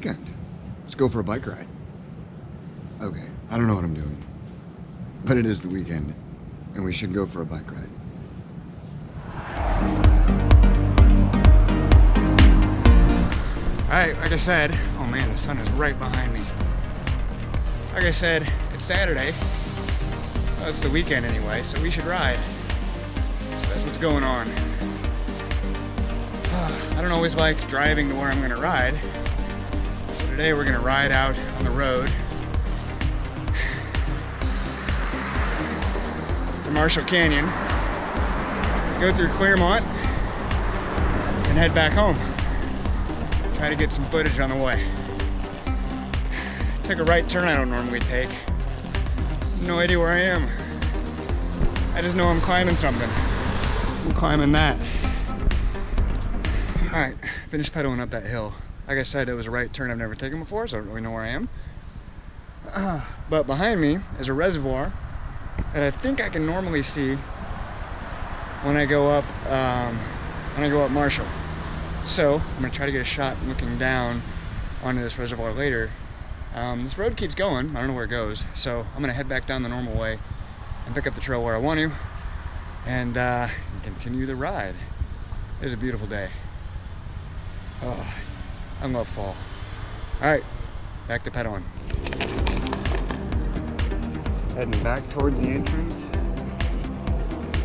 weekend. Let's go for a bike ride. Okay, I don't know what I'm doing. But it is the weekend, and we should go for a bike ride. Alright, like I said, oh man, the sun is right behind me. Like I said, it's Saturday. Well, it's the weekend anyway, so we should ride. So that's what's going on. I don't always like driving to where I'm gonna ride. Today we're gonna ride out on the road to Marshall Canyon, go through Claremont, and head back home. Try to get some footage on the way. Took a right turn I don't normally take. No idea where I am. I just know I'm climbing something. I'm climbing that. All right, finished pedaling up that hill. Like I said, it was a right turn I've never taken before, so I don't really know where I am. Uh, but behind me is a reservoir that I think I can normally see when I go up um, when I go up Marshall. So I'm gonna try to get a shot looking down onto this reservoir later. Um, this road keeps going. I don't know where it goes. So I'm gonna head back down the normal way and pick up the trail where I want to and uh, continue the ride. It's a beautiful day. Oh, I'm gonna fall. All right, back to pedaling. Heading back towards the entrance,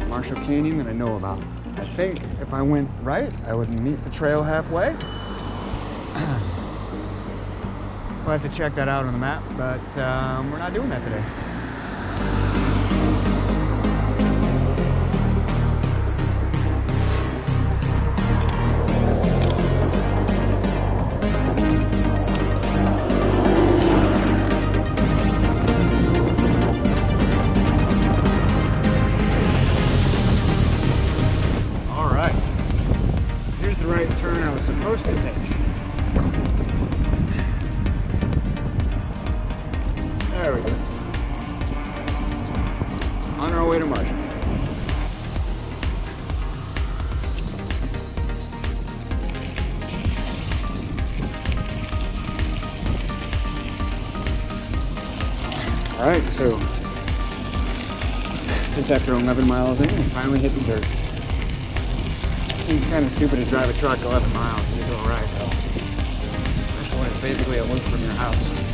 Marshall Canyon that I know about. I think if I went right, I would meet the trail halfway. we'll have to check that out on the map, but um, we're not doing that today. The right turn I was supposed to take. There we go. On our way to Marshall. All right, so just after 11 miles in, we finally hit the dirt. Seems kind of stupid to drive a truck 11 miles to a ride, though. Especially when it's basically a loop from your house.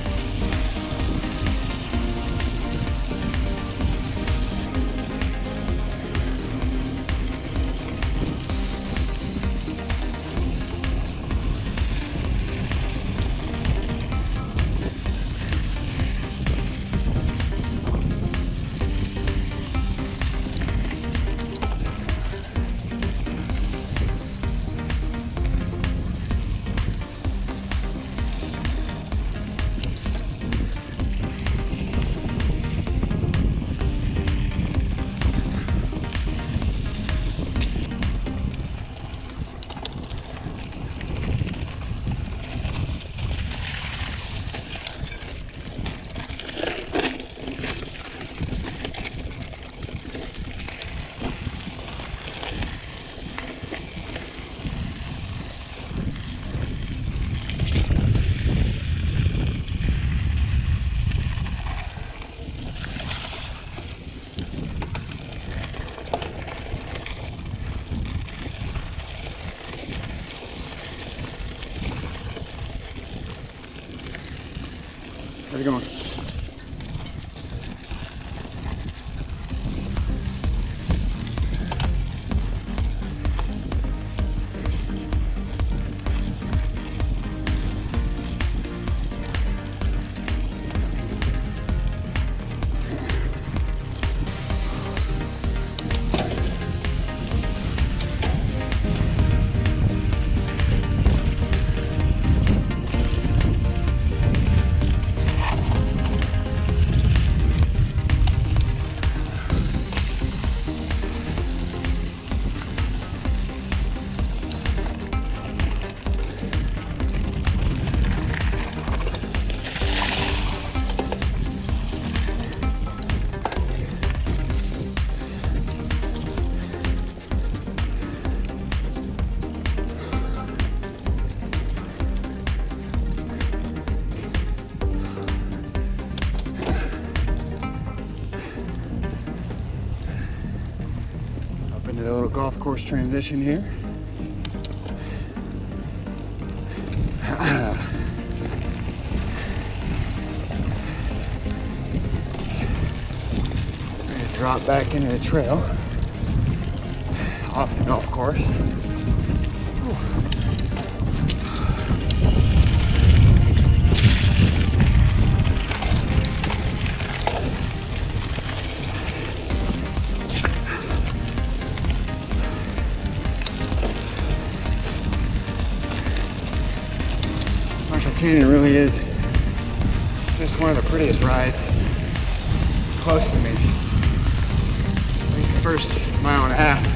How's it going? Transition here. drop back into the trail off the golf course. Canyon really is just one of the prettiest rides close to me. At least the first mile and a half.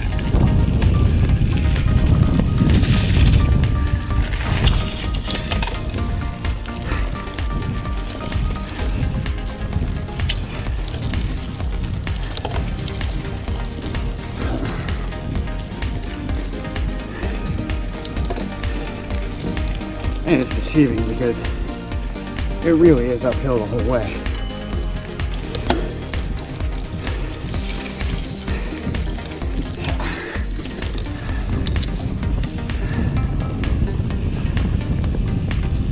Deceiving because it really is uphill the whole way.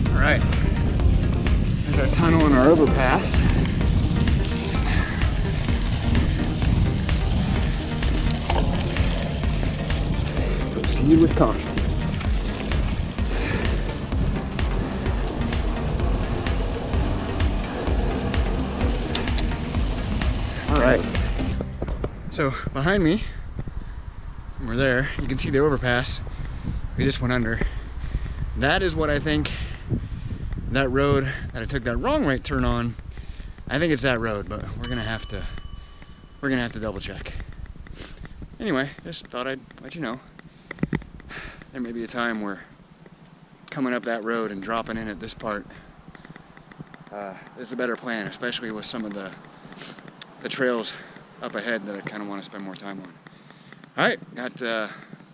All right, there's our tunnel and our overpass. Proceed with caution. So behind me, we're there. You can see the overpass. We just went under. That is what I think that road that I took that wrong right turn on. I think it's that road, but we're gonna have to we're gonna have to double check. Anyway, just thought I'd let you know. There may be a time where coming up that road and dropping in at this part uh, is a better plan, especially with some of the the trails up ahead that I kind of want to spend more time on. All right, got uh, a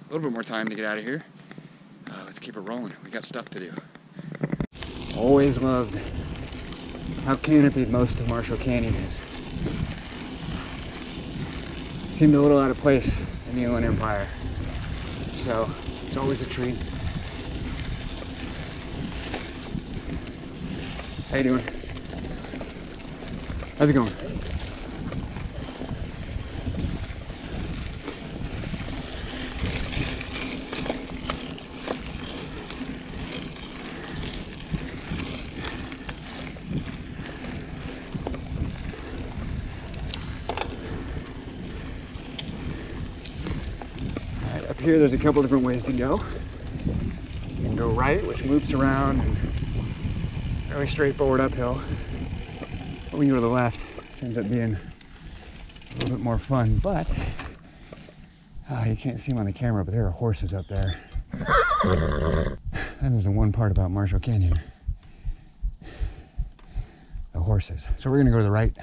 little bit more time to get out of here. Uh, let's keep it rolling. We got stuff to do. Always loved how canopied most of Marshall Canyon is. Seemed a little out of place in the Inland Empire. So it's always a treat. How you doing? How's it going? Alright, up here there's a couple different ways to go. You can go right, which loops around and really straightforward uphill. But we can go to the left, which ends up being a little bit more fun, but ah, you can't see them on the camera, but there are horses up there. That is the one part about Marshall Canyon. The horses. So we're gonna go to the right.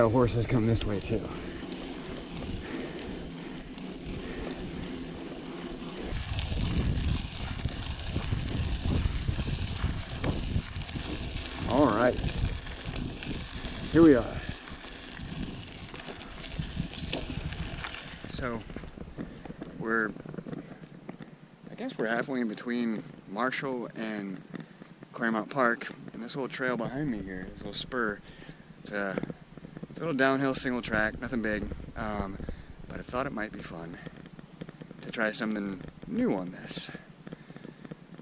Tell, horses come this way too. All right, here we are. So we're, I guess we're halfway in between Marshall and Claremont Park, and this little trail behind me here, this little spur. It's a, a little downhill single track, nothing big, um, but I thought it might be fun to try something new on this.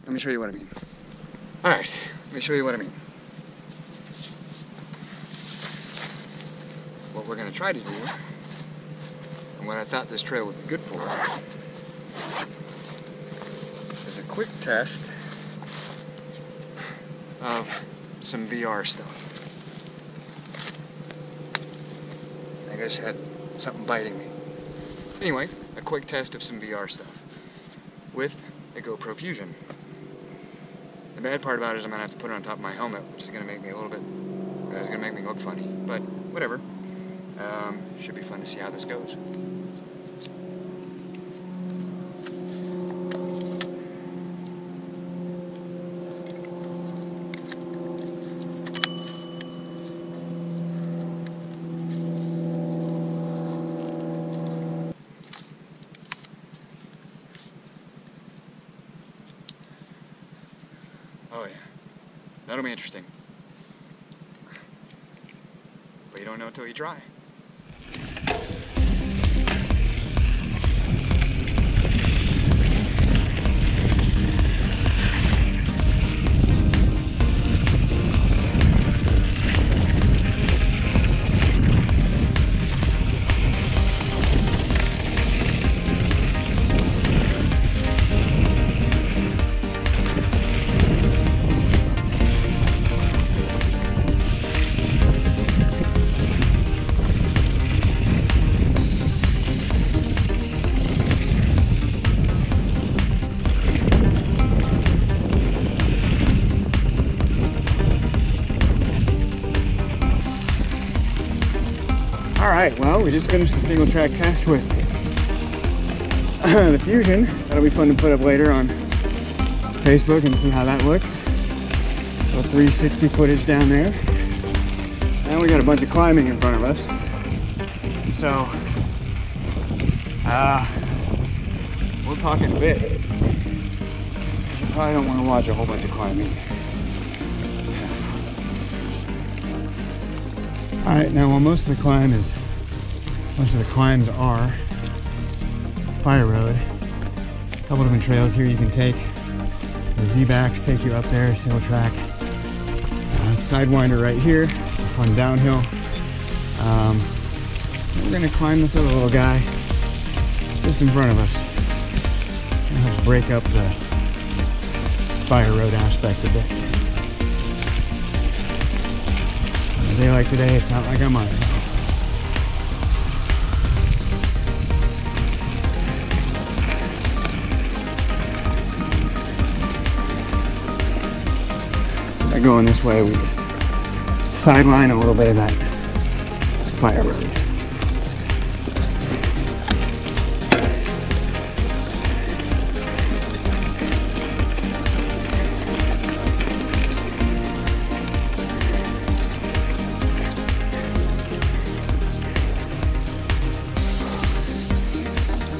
Let me show you what I mean. All right, let me show you what I mean. What we're gonna try to do, and what I thought this trail would be good for, is a quick test of some VR stuff. I just had something biting me. Anyway, a quick test of some VR stuff with a GoPro Fusion. The bad part about it is I'm gonna have to put it on top of my helmet, which is gonna make me a little bit, uh, it's gonna make me look funny. But whatever. Um, should be fun to see how this goes. Oh yeah, that'll be interesting. But you don't know until you try. Right, well, we just finished the single track test with the Fusion. That'll be fun to put up later on Facebook and see how that looks. Little 360 footage down there. And we got a bunch of climbing in front of us. So, uh, we'll talk in a bit. You probably don't want to watch a whole bunch of climbing. All right, now while most of the climb is, most of the climbs are fire road, a couple different trails here you can take. The Z-backs take you up there, single track. Uh, Sidewinder right here, it's a fun downhill. Um, we're gonna climb this other little guy just in front of us. And helps break up the fire road aspect a bit. A day like today, it's not like I'm on it. Going this way, we just sideline a little bit of that fire road.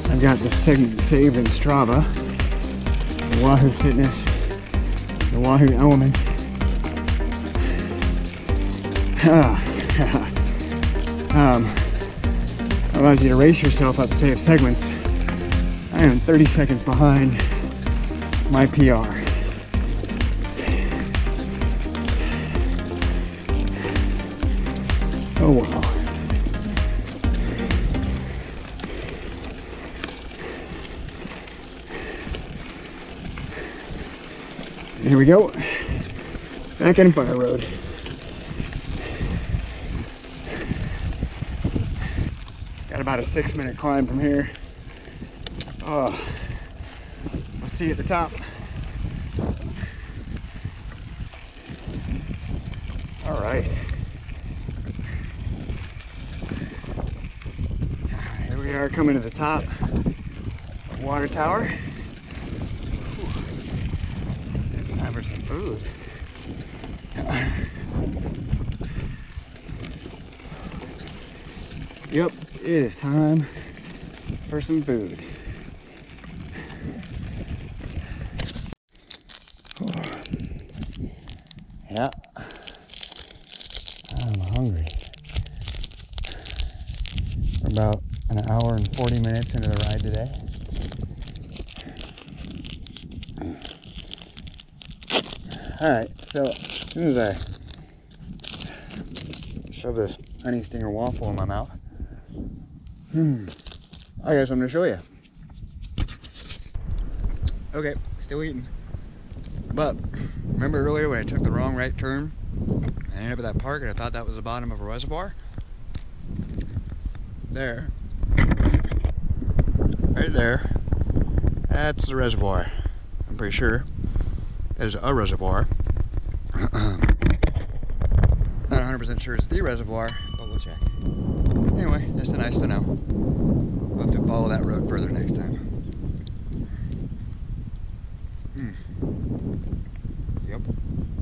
I've got the saved in Strava, the Wahoo Fitness, the Wahoo Element. um, allows you to race yourself up save segments. I am 30 seconds behind my PR. Oh wow. Here we go. Back in Fire Road. About a six minute climb from here. Uh, oh, we'll see you at the top. All right. Here we are coming to the top of Water Tower. It's time for some food. Yep, it is time for some food. Yeah, I'm hungry. We're about an hour and 40 minutes into the ride today. Alright, so as soon as I shove this honey stinger waffle in my mouth, hmm, I got something to show you. Okay, still eating. But remember earlier when I took the wrong right turn and ended up at that park and I thought that was the bottom of a reservoir? There. Right there. That's the reservoir. I'm pretty sure. There's a reservoir. Not 100% sure it's the reservoir. Nice to know. We'll have to follow that road further next time. Hmm. Yep,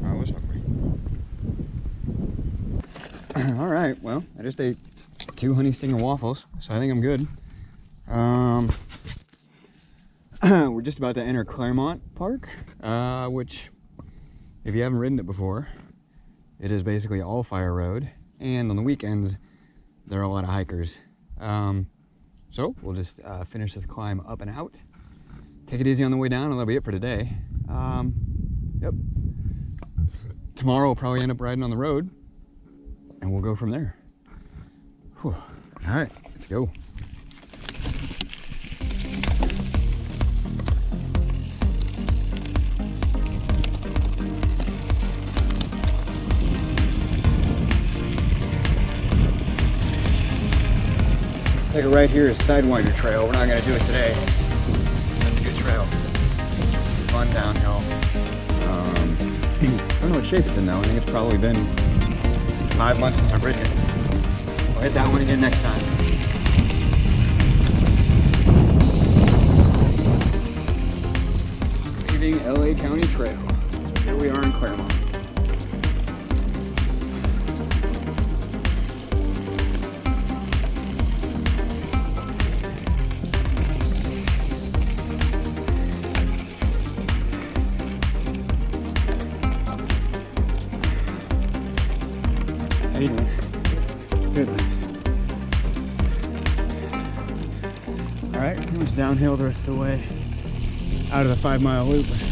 I was hungry. All right, well, I just ate two honey stinger waffles, so I think I'm good. Um, we're just about to enter Claremont Park, uh, which, if you haven't ridden it before, it is basically all fire road, and on the weekends, there are a lot of hikers. Um, so we'll just uh, finish this climb up and out. Take it easy on the way down, and that'll be it for today. Um, yep. Tomorrow we'll probably end up riding on the road, and we'll go from there. Whew. All right, let's go. It right here is Sidewinder Trail. We're not gonna do it today. That's a good trail. Fun downhill. Um, I don't know what shape it's in now. I think it's probably been five months since I've ridden it. We'll hit that one again next time. Leaving LA County Trail. So here we are in Claremont. The rest of the way out of the five mile loop.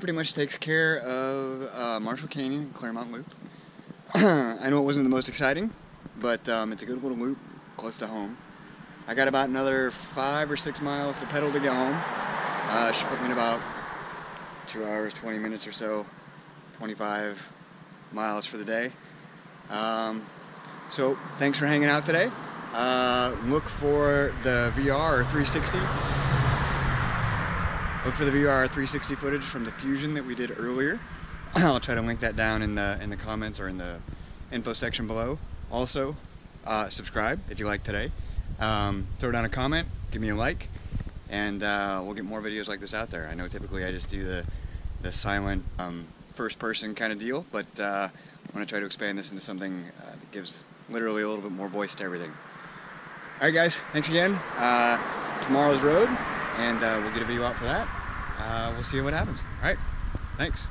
Pretty much takes care of uh, Marshall Canyon Claremont Loop. I know it wasn't the most exciting, but um, it's a good little loop close to home. I got about another five or six miles to pedal to get home. Uh, should put me in about two hours, 20 minutes or so, 25 miles for the day. Um, so thanks for hanging out today. Uh, look for the VR 360 Look for the VR 360 footage from the Fusion that we did earlier. I'll try to link that down in the in the comments or in the info section below. Also, uh, subscribe if you like today. Um, throw down a comment, give me a like, and uh, we'll get more videos like this out there. I know typically I just do the the silent um, first person kind of deal, but uh, I want to try to expand this into something uh, that gives literally a little bit more voice to everything. All right, guys. Thanks again. Uh, tomorrow's road and uh, we'll get a video out for that. Uh, we'll see what happens. All right, thanks.